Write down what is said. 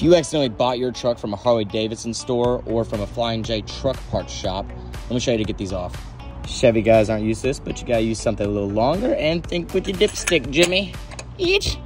If you accidentally bought your truck from a Harley Davidson store or from a Flying J truck parts shop, let me show you to get these off. Chevy guys aren't used to this, but you gotta use something a little longer and think with your dipstick, Jimmy. Each.